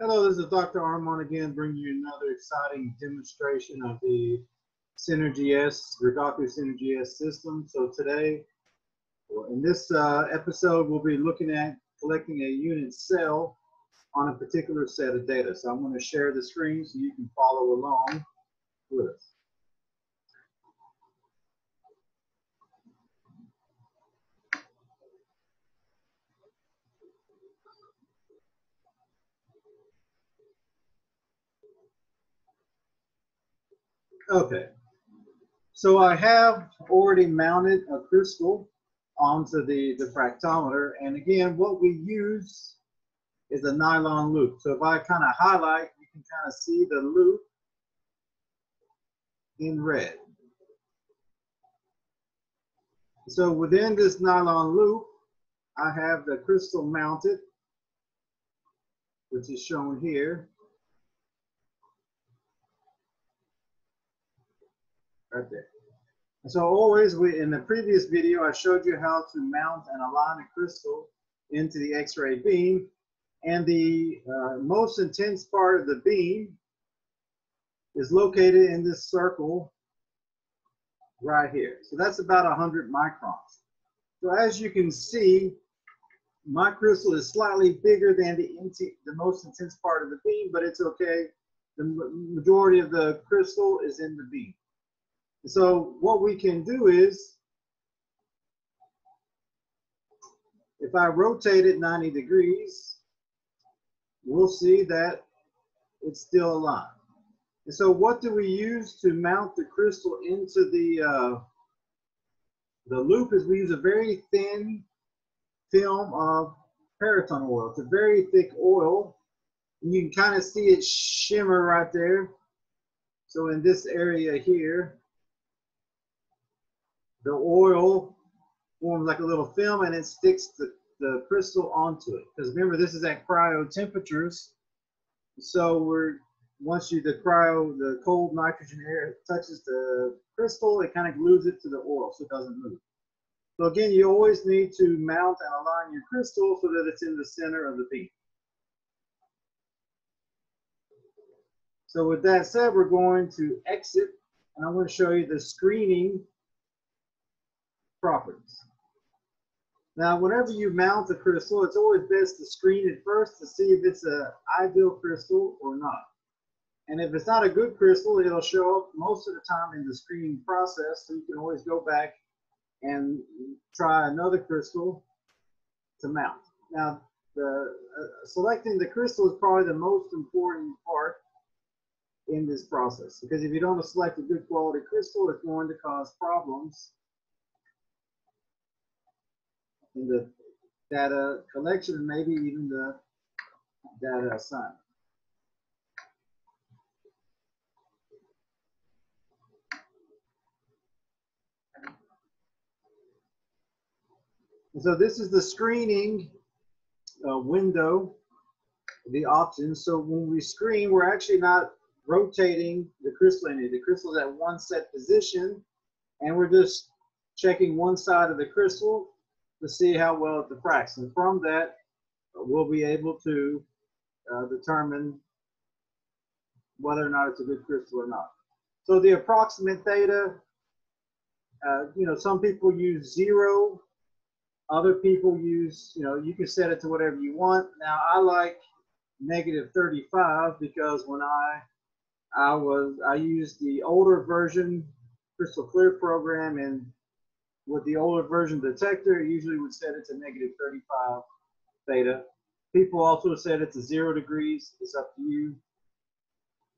Hello, this is Dr. Armand again, bringing you another exciting demonstration of the Synergy S, Rigaku Synergy S system. So today, in this uh, episode, we'll be looking at collecting a unit cell on a particular set of data. So I'm going to share the screen so you can follow along with us. Okay, so I have already mounted a crystal onto the diffractometer. And again, what we use is a nylon loop. So if I kind of highlight, you can kind of see the loop in red. So within this nylon loop, I have the crystal mounted, which is shown here. Right there. And so always, we in the previous video, I showed you how to mount and align a crystal into the X-ray beam. And the uh, most intense part of the beam is located in this circle right here. So that's about 100 microns. So as you can see, my crystal is slightly bigger than the, the most intense part of the beam, but it's okay. The majority of the crystal is in the beam. So what we can do is, if I rotate it 90 degrees, we'll see that it's still aligned. And so what do we use to mount the crystal into the, uh, the loop is we use a very thin film of Paratone oil. It's a very thick oil. You can kind of see it shimmer right there. So in this area here, the oil forms like a little film and it sticks the, the crystal onto it. Because remember, this is at cryo temperatures. So we're once you the cryo, the cold nitrogen air touches the crystal, it kind of glues it to the oil so it doesn't move. So again, you always need to mount and align your crystal so that it's in the center of the beam. So with that said, we're going to exit and I'm going to show you the screening properties. Now, whenever you mount a crystal, it's always best to screen it first to see if it's an ideal crystal or not. And if it's not a good crystal, it'll show up most of the time in the screening process, so you can always go back and try another crystal to mount. Now, the, uh, selecting the crystal is probably the most important part in this process because if you don't select a good quality crystal, it's going to cause problems in the data collection and maybe even the data assignment. so this is the screening uh, window, the options. So when we screen, we're actually not rotating the crystal any. The crystal is at one set position, and we're just checking one side of the crystal to see how well it diffracts. And from that, we'll be able to uh, determine whether or not it's a good crystal or not. So the approximate theta, uh, you know, some people use zero, other people use, you know, you can set it to whatever you want. Now I like negative 35 because when I I was I used the older version CrystalClear program and with the older version detector, it usually would set it to negative 35 theta. People also set it to zero degrees. It's up to you.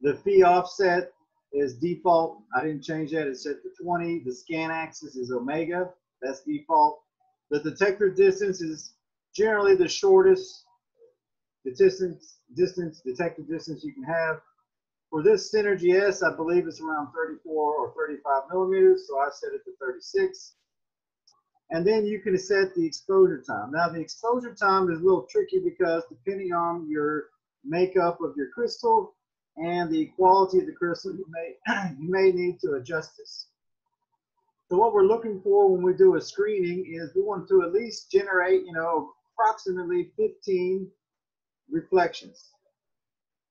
The phi offset is default. I didn't change that. It's set to 20. The scan axis is omega. That's default. The detector distance is generally the shortest the distance, distance, detector distance you can have. For this Synergy S, I believe it's around 34 or 35 millimeters, so I set it to 36. And then you can set the exposure time. Now the exposure time is a little tricky because depending on your makeup of your crystal and the quality of the crystal, you may, you may need to adjust this. So what we're looking for when we do a screening is we want to at least generate, you know, approximately 15 reflections.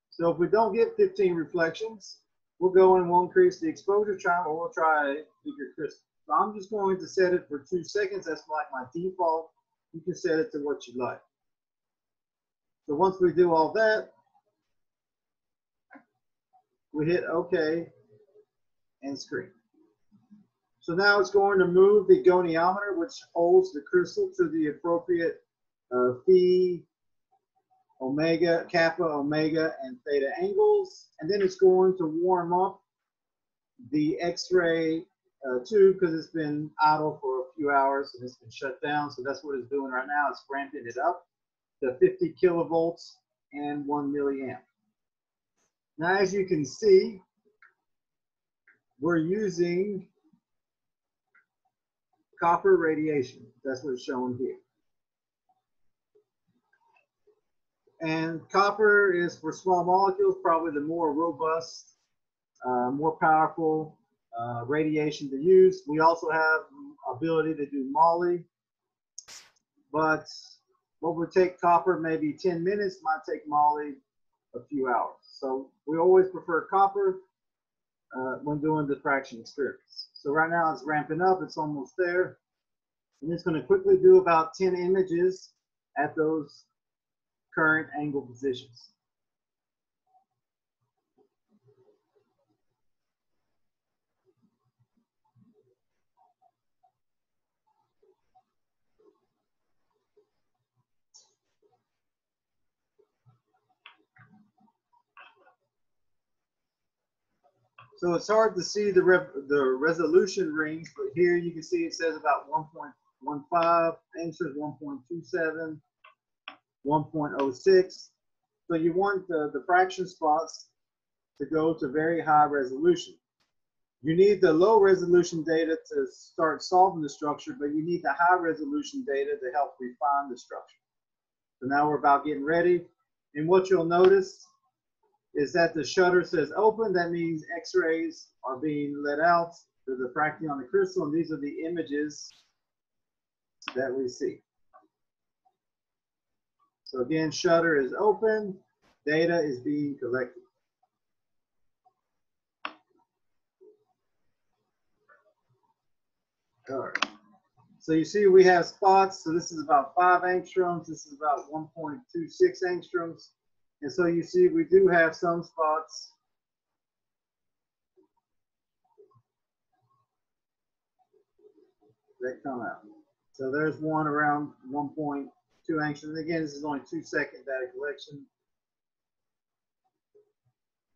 So if we don't get 15 reflections, we'll go and we'll increase the exposure time or we'll try a bigger crystal. So I'm just going to set it for two seconds. That's like my default. You can set it to what you like. So once we do all that, we hit OK and screen. So now it's going to move the goniometer, which holds the crystal to the appropriate uh, phi, omega, kappa, omega, and theta angles. And then it's going to warm up the X-ray uh, because it's been idle for a few hours and it's been shut down. So that's what it's doing right now. It's ramping it up to 50 kilovolts and one milliamp. Now, as you can see, we're using copper radiation. That's what's shown here. And copper is for small molecules, probably the more robust, uh, more powerful uh, radiation to use. We also have ability to do moly, but what would take copper maybe 10 minutes might take moly a few hours. So we always prefer copper uh, when doing the diffraction experiments. So right now it's ramping up, it's almost there. And it's going to quickly do about 10 images at those current angle positions. So it's hard to see the, the resolution rings, but here you can see it says about 1.15, angstroms 1.27, 1.06. So you want the, the fraction spots to go to very high resolution. You need the low resolution data to start solving the structure, but you need the high resolution data to help refine the structure. So now we're about getting ready. And what you'll notice is that the shutter says open. That means x-rays are being let out to the fraction on the crystal, and these are the images that we see. So again, shutter is open, data is being collected. All right. So you see we have spots. So this is about five angstroms. This is about 1.26 angstroms. And so you see we do have some spots that come out. So there's one around 1.2 angstroms. Again, this is only two second data collection.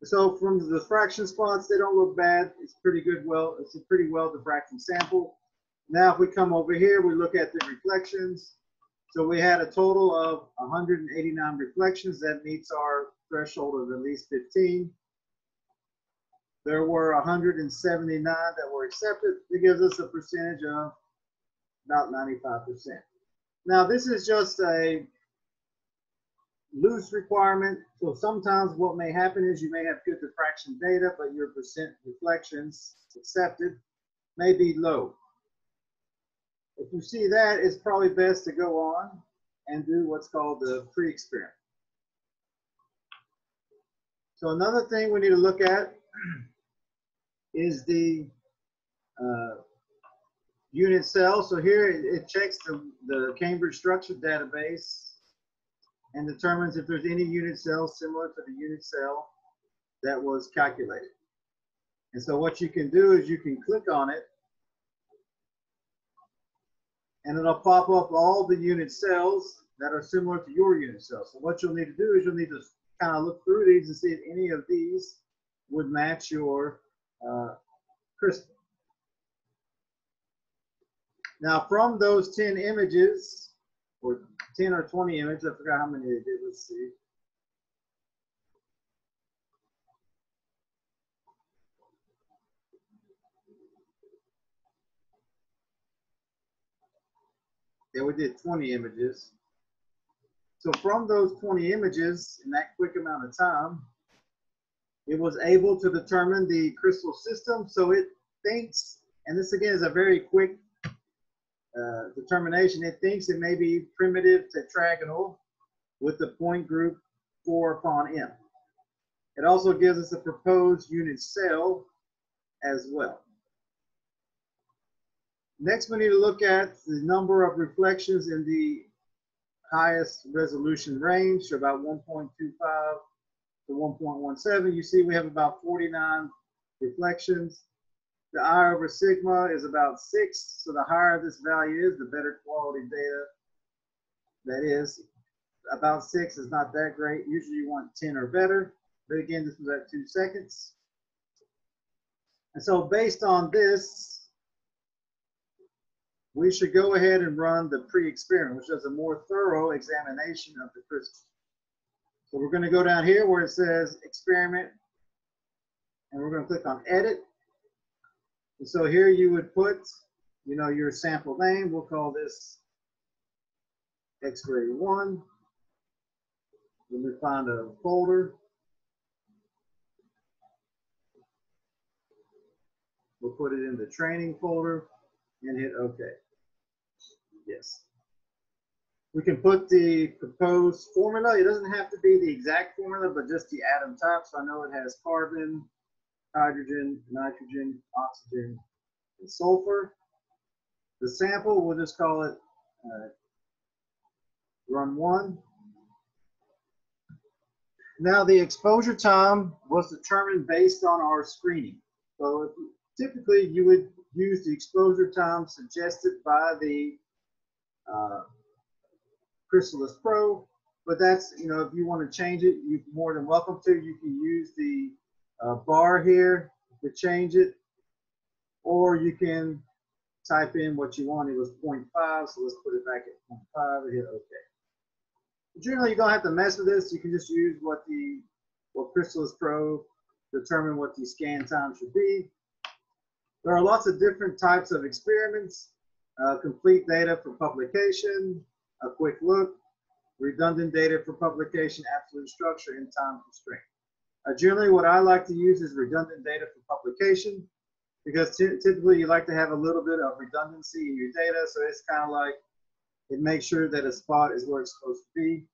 So from the diffraction spots, they don't look bad. It's pretty good. Well, it's a pretty well diffraction sample. Now, if we come over here, we look at the reflections. So we had a total of 189 reflections. That meets our threshold of at least 15. There were 179 that were accepted. It gives us a percentage of about 95%. Now, this is just a loose requirement. So sometimes what may happen is you may have good diffraction data, but your percent reflections accepted may be low. If you see that, it's probably best to go on and do what's called the pre-experiment. So another thing we need to look at is the uh, unit cell. So here it, it checks the, the Cambridge structure database and determines if there's any unit cell similar to the unit cell that was calculated. And so what you can do is you can click on it and it'll pop up all the unit cells that are similar to your unit cells. So what you'll need to do is you'll need to kind of look through these and see if any of these would match your uh, crystal. Now from those 10 images, or 10 or 20 images, I forgot how many they did, let's see. Yeah, we did 20 images. So from those 20 images in that quick amount of time, it was able to determine the crystal system. So it thinks, and this again is a very quick uh, determination, it thinks it may be primitive tetragonal with the point group 4 upon m. It also gives us a proposed unit cell as well. Next, we need to look at the number of reflections in the highest resolution range, so about 1.25 to 1.17. You see we have about 49 reflections. The I over sigma is about six, so the higher this value is, the better quality data that is. About six is not that great. Usually you want 10 or better. But again, this was at two seconds. And so based on this, we should go ahead and run the pre-experiment, which does a more thorough examination of the crystal. So we're going to go down here where it says experiment, and we're going to click on edit. And so here you would put, you know, your sample name. We'll call this X-ray one. Let me find a folder. We'll put it in the training folder and hit OK. Yes. We can put the proposed formula. It doesn't have to be the exact formula, but just the atom type. So I know it has carbon, hydrogen, nitrogen, oxygen, and sulfur. The sample, we'll just call it uh, run one. Now the exposure time was determined based on our screening. So typically you would use the exposure time suggested by the uh, CrysAlisPro, but that's, you know, if you want to change it, you're more than welcome to. You can use the uh, bar here to change it, or you can type in what you want. It was 0.5, so let's put it back at 0.5 and hit OK. Generally, you don't have to mess with this. You can just use what the what CrysAlisPro determine what the scan time should be. There are lots of different types of experiments, uh, complete data for publication, a quick look, redundant data for publication, absolute structure, and time constraint. Uh, generally, what I like to use is redundant data for publication because typically you like to have a little bit of redundancy in your data. So it's kind of like it makes sure that a spot is where it's supposed to be.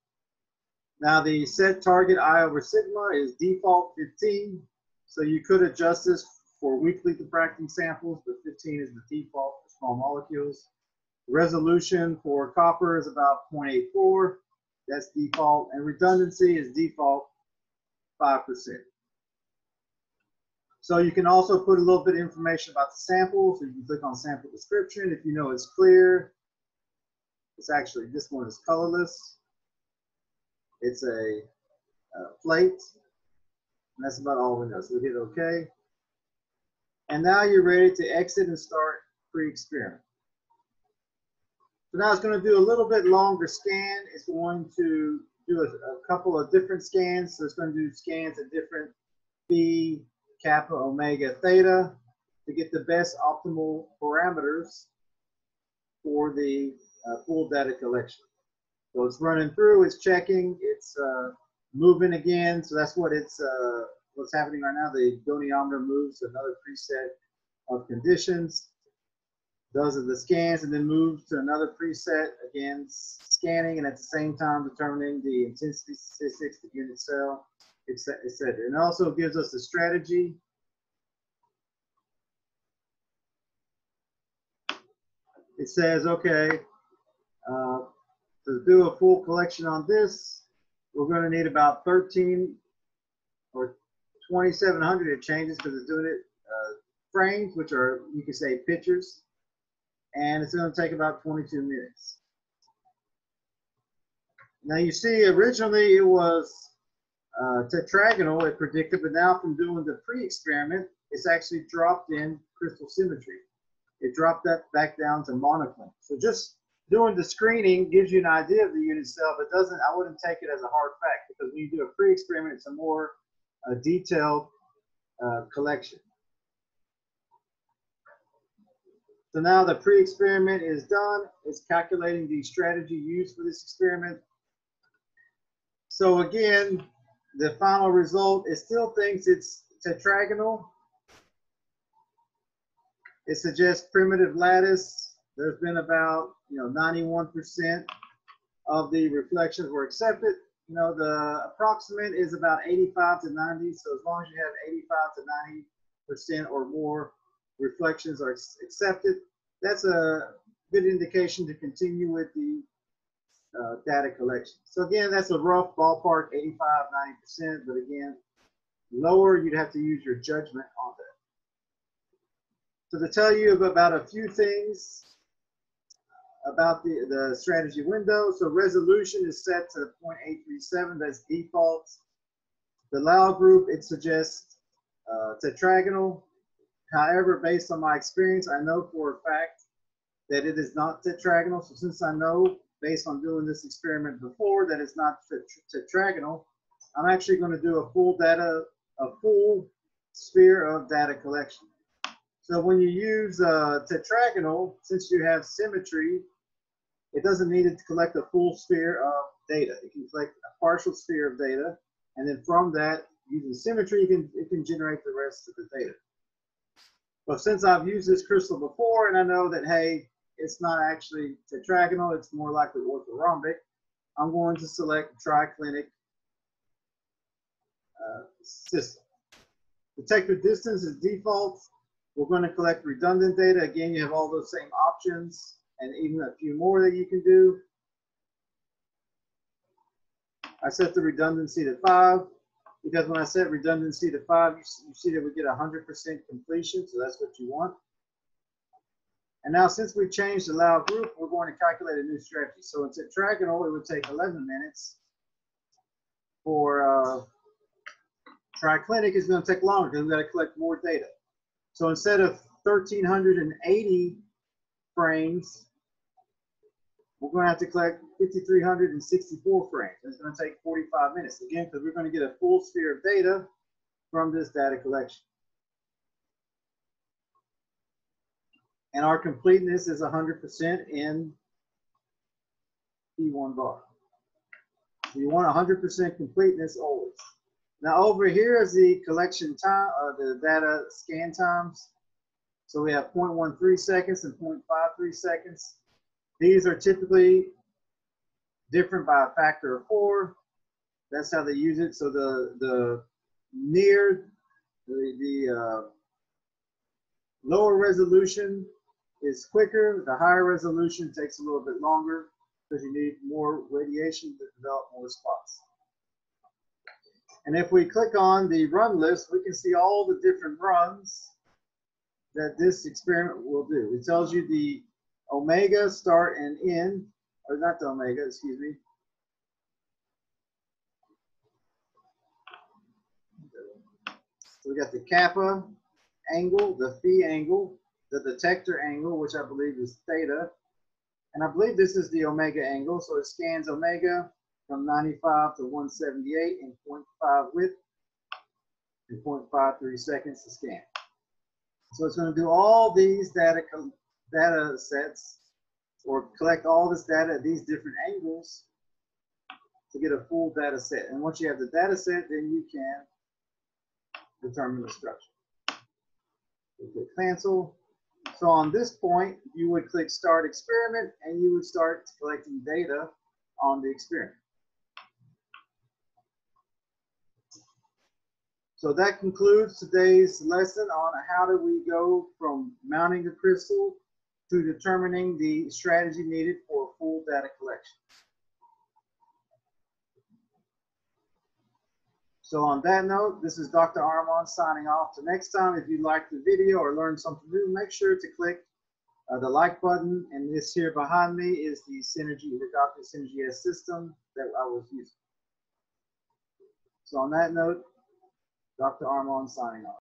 Now the set target I over sigma is default 15. So you could adjust this for weakly diffracting samples, but 15 is the default small molecules. Resolution for copper is about 0.84. That's default. And redundancy is default 5%. So you can also put a little bit of information about the sample. So you can click on sample description. If you know it's clear, it's actually, this one is colorless. It's a, a plate. And that's about all we know. So we hit OK. And now you're ready to exit and start pre-experiment. So now it's going to do a little bit longer scan. It's going to do a, a couple of different scans. So it's going to do scans at different phi, kappa, omega, theta to get the best optimal parameters for the uh, full data collection. So it's running through, it's checking, it's uh, moving again. So that's what it's uh, what's happening right now. The goniometer moves another preset of conditions, does the scans, and then moves to another preset, again, scanning, and at the same time determining the intensity statistics, the unit cell, etc. Et and also gives us a strategy it says, okay, uh, to do a full collection on this, we're going to need about 13 or 2700 it changes because it's doing it uh, frames, which are, you can say pictures, and it's going to take about 22 minutes. Now you see originally it was uh, tetragonal, it predicted, but now from doing the pre-experiment, it's actually dropped in crystal symmetry. It dropped that back down to monoclinic. So just doing the screening gives you an idea of the unit cell, but doesn't, I wouldn't take it as a hard fact because when you do a pre-experiment, it's a more uh, detailed uh, collection. So now the pre-experiment is done. It's calculating the strategy used for this experiment. So again, the final result, it still thinks it's tetragonal. It suggests primitive lattice. There's been about, you know, 91% of the reflections were accepted. you know, the approximate is about 85 to 90. So as long as you have 85 to 90 percent or more reflections are accepted, that's a good indication to continue with the uh, data collection. So again, that's a rough ballpark, 85, 90%, but again, lower, you'd have to use your judgment on that. So to tell you about a few things about the, the strategy window, so resolution is set to 0.837, that's default. The Laue group, it suggests uh, tetragonal. However, based on my experience, I know for a fact that it is not tetragonal. So since I know based on doing this experiment before that it's not tetragonal, I'm actually going to do a full data, a full sphere of data collection. So when you use uh, tetragonal, since you have symmetry, it doesn't need to collect a full sphere of data. It can collect a partial sphere of data, and then from that, using symmetry, you can, it can generate the rest of the data. But since I've used this crystal before, and I know that, hey, it's not actually tetragonal, it's more likely orthorhombic, I'm going to select triclinic uh, system. Detector distance is default. We're going to collect redundant data. Again, you have all those same options and even a few more that you can do. I set the redundancy to five because when I set redundancy to five, you, you see that we get 100% completion, so that's what you want. And now since we changed the Laue group, we're going to calculate a new strategy. So it's tetragonal, it would take 11 minutes. For uh, triclinic, it's going to take longer because we've got to collect more data. So instead of 1,380 frames, we're going to have to collect 5,364 frames. It's going to take 45 minutes. Again, because we're going to get a full sphere of data from this data collection. and our completeness is 100% in P1 bar. So you want 100% completeness always. Now over here is the collection time, uh, the data scan times. So we have 0.13 seconds and 0.53 seconds. These are typically different by a factor of four. That's how they use it. So the, the near the, the uh, lower resolution is quicker. The higher resolution takes a little bit longer because you need more radiation to develop more spots. And if we click on the run list, we can see all the different runs that this experiment will do. It tells you the omega, start, and end, or not the omega, excuse me. So we got the kappa angle, the phi angle, the detector angle, which I believe is theta. And I believe this is the omega angle. So it scans omega from 95 to 178 in 0.5 width and 0.53 seconds to scan. So it's going to do all these data, data sets or collect all this data at these different angles to get a full data set. And once you have the data set, then you can determine the structure. We click cancel. So on this point, you would click Start Experiment, and you would start collecting data on the experiment. So that concludes today's lesson on how do we go from mounting a crystal to determining the strategy needed for full data collection. So on that note, this is Dr. Armand signing off. Till next time, if you liked the video or learned something new, make sure to click uh, the like button. And this here behind me is the Synergy, the Dr. Synergy S system that I was using. So on that note, Dr. Armand signing off.